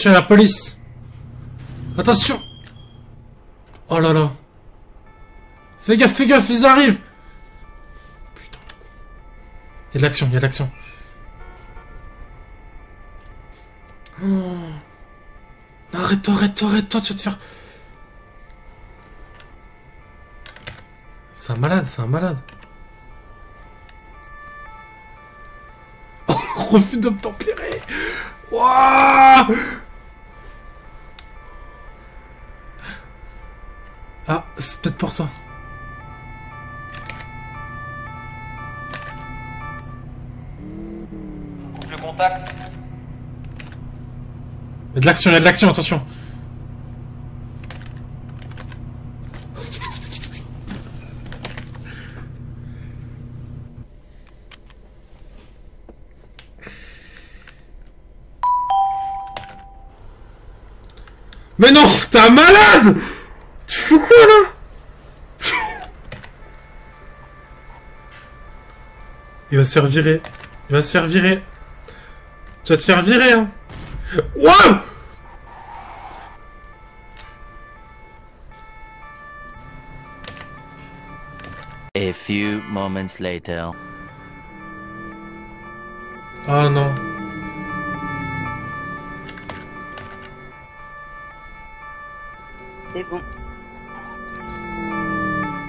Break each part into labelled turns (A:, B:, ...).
A: Attention à la police. Attention. Oh là là. Fais gaffe, fais gaffe, ils arrivent. Putain. Il y a de l'action, il y a de l'action. Oh. Arrête-toi, arrête-toi, arrête-toi, tu vas te faire... C'est un malade, c'est un malade. Oh, refus d'obtempérer Wouah Ah, c'est peut-être pour toi.
B: Coupe le contact.
A: Il y a de l'action, il y a de l'action, attention. Mais non, t'es un malade Tu fais quoi là? Il va se faire virer. Il va se faire virer. Tu vas te faire virer, hein. Wow
C: A few moments later.
A: Ah non.
D: C'est bon.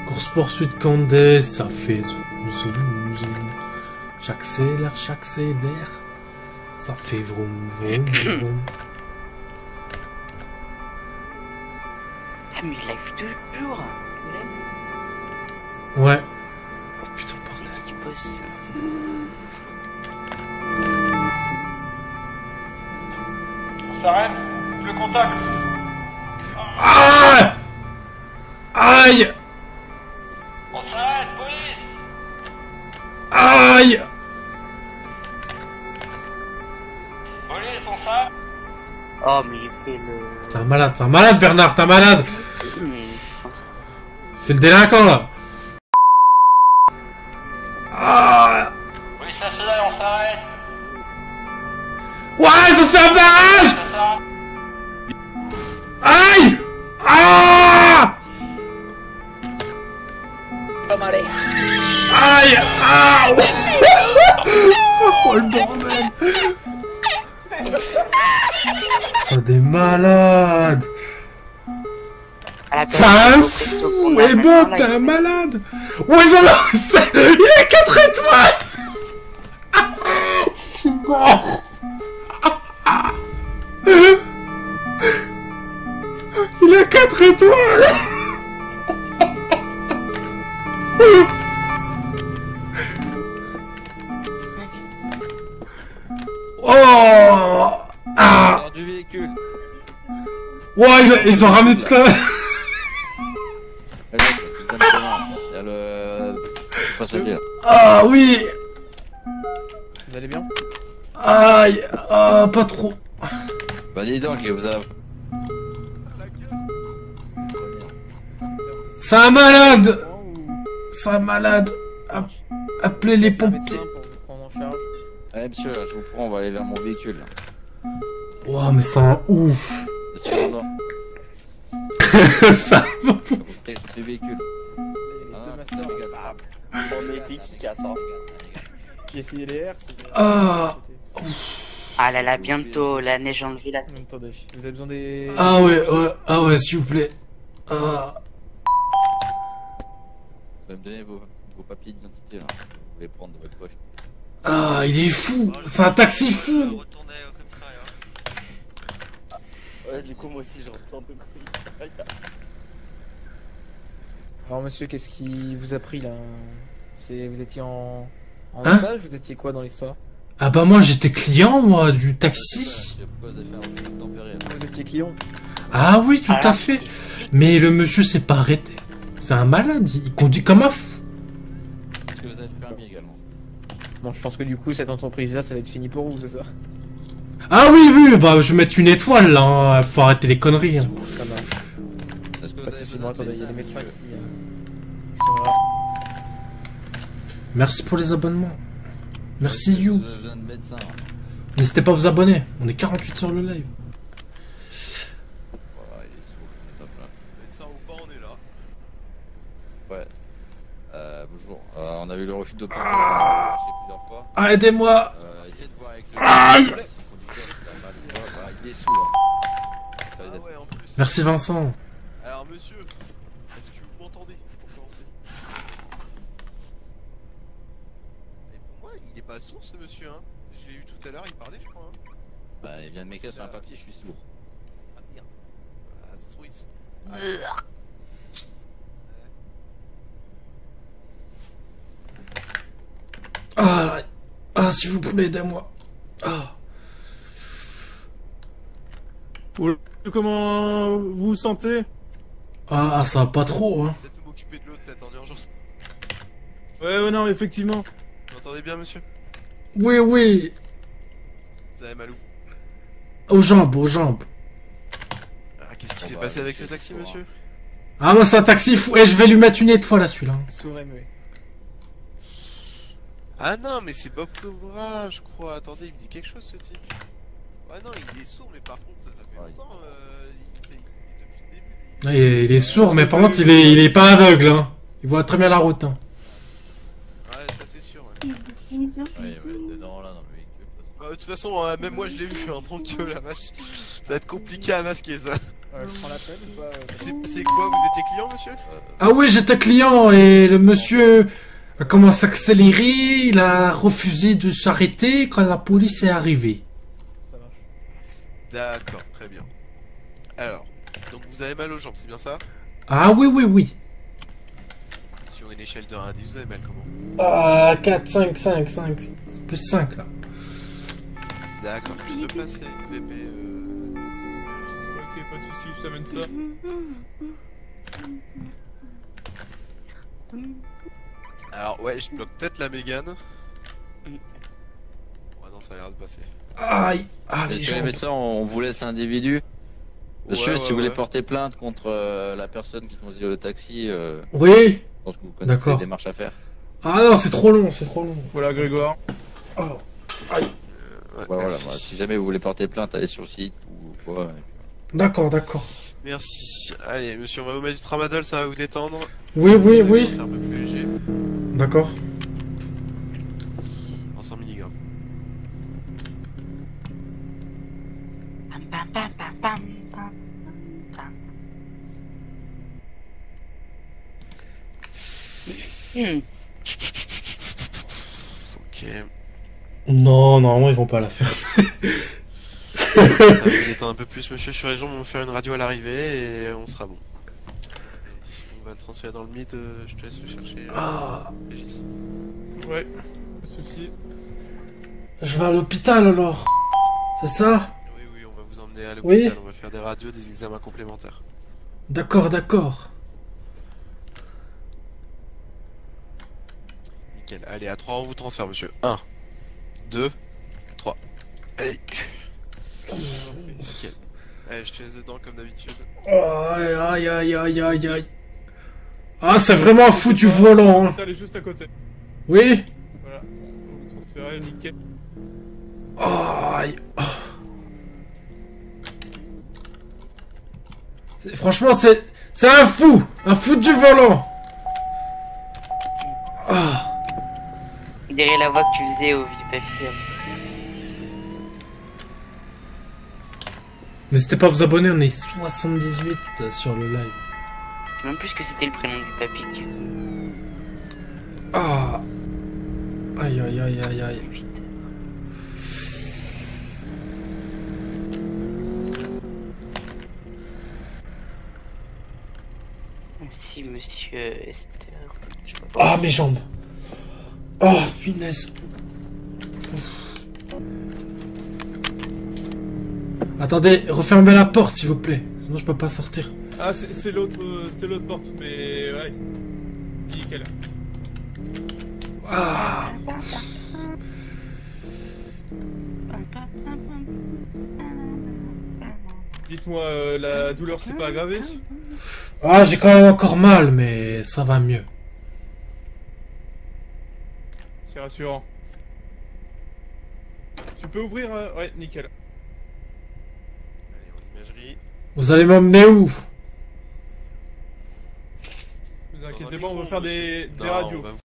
A: Course poursuite Condé, ça fait zoom, zoom, zoom. J'accélère, j'accélère. Ça fait vroom, vroom, vroom.
D: Ah, mais il live toujours.
A: Ouais. Oh putain, bordel.
D: Qui bosse.
B: On s'arrête. Le contact.
A: Ah Aïe
B: On s'arrête, police.
A: Aïe
B: Police, on s'arrête.
D: Oh, mais il fait le.
A: T'es un malade, t'es un malade Bernard, t'es un malade
D: Mais.
A: Fais le délinquant là Ah
B: Police nationale, on s'arrête.
A: Ouais, ils ont fait un barrage Aïe Ah Oh le bordel. C'est des malades. T'es un fou Et bon, t'es un malade. Ouais, Il a 4 étoiles. Je suis mort Oh Ah.
E: Du véhicule.
A: Ouais, ils, ils ont ramené toute la...
E: Le.
A: Ah oui.
F: Vous allez bien?
A: Aïe Ah, pas trop.
E: Bah dis donc, vous avez...
A: C'est un malade. C'est un malade. App- Appelez les pompiers
E: Allez monsieur, là, je vous prends, on va aller vers mon véhicule. là.
A: Wow, mais c'est un ouf
E: Monsieur Randor,
A: Ça
E: du véhicule. Ah, putain, les gars.
G: On est efficace, hein.
F: J'ai essayé les airs. c'est-
A: Ah.
D: Ah là là, bientôt, la neige enlevée là.
F: Attendez, vous avez besoin des.
A: Ah ouais, ouais, ah ouais, s'il vous plaît. Ah,
E: Vous allez me donner vos, vos papiers d'identité là. Vous les prendre de votre poche.
A: Ah, il est fou. C'est un taxi fou.
G: Ouais, du coup, moi aussi, j'entends de.
F: Alors monsieur, qu'est-ce qui vous a pris là? C'est vous étiez en en
A: Hein?
F: otage Vous étiez quoi dans l'histoire?
A: Ah bah moi j'étais client, moi, du taxi.
F: Vous étiez client?
A: Ah oui, tout à
D: Alors,
A: fait. Mais le monsieur s'est pas arrêté. C'est un malade, il conduit comme un fou.
F: Bon, je pense que du coup, cette entreprise-là, ça va être fini pour vous, c'est ça
A: Ah oui, oui, bah je vais mettre une étoile là, hein. faut arrêter les conneries. hein.
F: Ça marche.
E: Est-ce que vous
F: Pas de
E: avez
F: soucis,
E: besoin
F: bon, attendez,
E: de
F: il y a les
E: médecin,
F: médecins
E: monsieur
F: qui, euh, qui sont là.
A: Merci pour les abonnements. Merci you.
E: Vous avez besoin de médecin.
A: N'hésitez pas à vous abonner. On est 48 sur le live.
E: Voilà, il est sourd, top là.
H: Médecin ou pas, on est là.
E: Ouais. Euh, bonjour. Euh, on a eu le refus de porter la plusieurs fois.
A: Ah, aidez-moi.
E: Euh, essayez de voir avec le.
A: Aïe
E: le conducteur, bah, il est sourd. hein.
H: Ah ouais, en plus.
A: Merci Vincent.
H: Alors, monsieur, est-ce que vous m'entendez pour commencer? Et pour moi, il est pas sourd ce monsieur, hein. Je l'ai eu tout à l'heure, il parlait, je crois. Hein.
E: Bah, il vient de m'écrire sur un papier, je suis sourd.
H: Ah merde. Ah, ça se trouve, il est sourd.
A: Ah, ah s'il vous plaît, aidez-moi. Ah.
I: Comment vous vous sentez?
A: Ah, ça va pas trop, hein.
H: Peut-être m'occuper de l'autre tête en urgence.
I: Ouais, ouais, non, effectivement.
H: Vous m'entendez bien, monsieur?
A: Oui, oui.
H: Vous avez mal où?
A: Aux jambes, aux jambes.
H: Ah, qu'est-ce qui
E: On
H: s'est
E: va
H: passé avec ce taxi, monsieur?
A: Ah, bah, c'est un taxi fou. Et je vais lui mettre une étoile là, celui-là.
F: Sourd.
H: Ah non, mais c'est Bob Cobra, je crois. Attendez, il me dit quelque chose, ce type. Ouais, non, il est sourd, mais par contre, ça, ça fait
E: Ouais.
H: longtemps. Euh, il, il- depuis le début.
A: Ah, Il est, il est sourd, mais par contre, il est, il est pas aveugle, hein. Il voit très bien la route, hein.
H: Ouais, ça c'est sûr. Ouais.
E: Ouais, il va être dedans là dans le véhicule. de toute façon.
H: Bah, de toute façon, euh, même moi je l'ai vu, hein, donc euh, la vache, ça va être compliqué à masquer ça.
F: Euh, je prends ou pas euh,
H: C'est c'est quoi, vous étiez client, monsieur?
A: Ah oui, j'étais client et le monsieur a commencé à accélérer. Il a refusé de s'arrêter quand la police est arrivée.
F: Ça marche.
H: D'accord, très bien. Alors, donc vous avez mal aux jambes, c'est bien ça?
A: Ah oui, oui, oui.
H: Sur une échelle de 1 à 10, vous avez mal comment?
A: Ah, 4, 5, 5, 5. C'est plus 5 là.
H: D'accord, je peux passer une VP. Euh...
I: Ok, pas de soucis, je t'amène ça.
H: Alors, ouais, je bloque peut-être la Mégane. Ouais, non, ça a l'air de passer.
A: Aïe. Ah, les jambes.
E: médecins, on vous laisse l'individu. Monsieur,
H: Ouais,
E: si
H: ouais,
E: vous voulez porter plainte contre euh, la personne qui conduit le taxi, euh,
A: Oui.
E: je pense que vous connaissez
A: D'accord.
E: les démarches à faire.
A: Ah non, c'est trop long, c'est trop long.
I: Voilà, Grégoire.
A: Oh.
H: Ouais,
E: voilà, voilà, si jamais vous voulez porter plainte, allez sur le site ou quoi.
A: D'accord, d'accord.
H: Merci. Allez, monsieur, on va vous mettre du tramadol, ça va vous détendre.
A: Oui, oui, oui. D'accord.
H: En 100 mg.
D: Pam, pam, pam, pam, pam, pam, pam. Hmm.
H: Ok.
A: Non, normalement, ils vont pas la faire.
H: Ça va vous détendre un peu plus, monsieur. Sur les jambes, on va faire une radio à l'arrivée et on sera bon. Transférer dans le mythe. euh, Je te laisse le chercher. euh,
A: Ah.
I: Ouais, pas de soucis.
A: je vais à l'hôpital alors. C'est ça?
H: Oui, oui, on va vous emmener à
A: Oui.
H: l'hôpital. On va faire des radios, des examens complémentaires.
A: D'accord, d'accord.
H: Nickel. Allez, à 3, on vous transfère, monsieur. 1, 2, 3. Allez. Nickel. Allez, je te laisse dedans comme d'habitude.
A: Aïe, aïe, aïe, aïe, aïe, aïe. Ah, c'est vraiment un fou du volant, hein.
I: Elle est juste à côté.
A: Oui
I: Voilà. On transférer, nickel.
A: Aïe. Ah. C'est- Franchement, c'est c'est un fou, un fou du volant. Ah.
D: On dirait la voix que tu faisais au vieux papier.
A: N'hésitez pas à vous abonner, on est 78 sur le live.
D: Sais même plus que c'était le prénom du papy qui faisait.
A: Ah. Aïe, aïe, aïe, aïe, aïe.
D: 8 Merci, monsieur Esther.
A: Ah, mes jambes. Oh, punaise. Attendez, refermez la porte, s'il vous plaît. Sinon, je peux pas sortir.
I: Ah, c'est l'autre euh, c'est l'autre porte, mais ouais. Nickel.
A: Ah.
I: Dites-moi, euh, la douleur s'est pas aggravée
A: Ah, j'ai quand même encore mal, mais ça va mieux.
I: C'est rassurant. Tu peux ouvrir euh, Ouais, nickel.
H: Allez, en imagerie.
A: Vous allez m'emmener où?
I: Vous inquiétez pas, on va faire des, des
H: Non,
I: radios.
H: On va vous